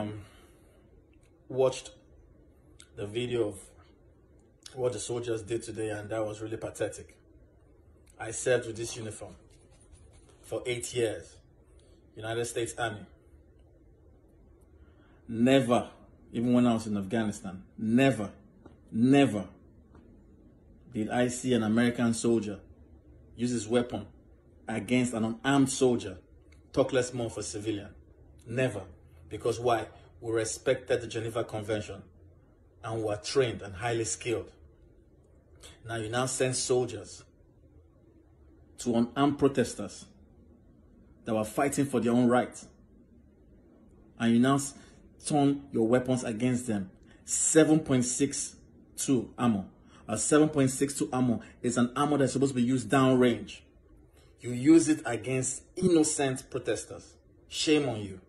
um, watched the video of what the soldiers did today, and that was really pathetic. I served with this uniform for eight years, United States Army. Never, even when I was in Afghanistan, never, never did I see an American soldier use his weapon against an unarmed soldier, talk less more for civilian. Never. Because why? We respected the Geneva Convention and were trained and highly skilled. Now you now send soldiers to unarmed protesters that were fighting for their own rights. And you now turn your weapons against them. 7.62 ammo. A 7.62 ammo is an ammo that's supposed to be used downrange. You use it against innocent protesters. Shame on you.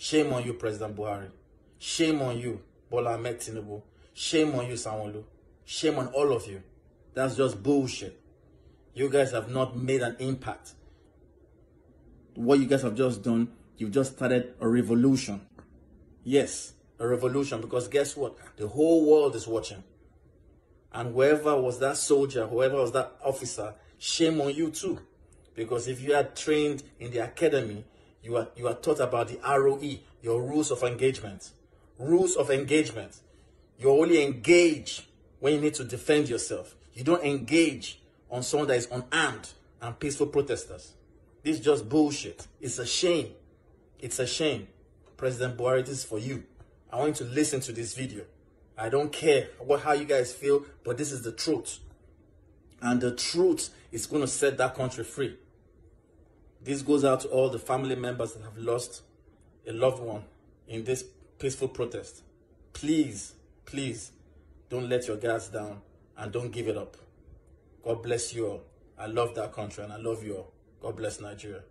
Shame on you, President Buhari. Shame on you, Bola Ahmed Tinubu. Shame on you, Sanwo-Olu. Shame on all of you. That's just bullshit. You guys have not made an impact. What you guys have just done, you've just started a revolution. Yes, a revolution because guess what? The whole world is watching. And whoever was that soldier, whoever was that officer, shame on you too. Because if you are trained in the academy, you are, you are taught about the ROE, your rules of engagement. Rules of engagement. You only engage when you need to defend yourself. You don't engage on someone that is unarmed and peaceful protesters. This is just bullshit. It's a shame. It's a shame. President Buhari, this is for you. I want you to listen to this video. I don't care what how you guys feel, but this is the truth. And the truth is going to set that country free. This goes out to all the family members that have lost a loved one in this peaceful protest. Please, please, don't let your guards down and don't give it up. God bless you all. I love that country and I love you all. God bless Nigeria.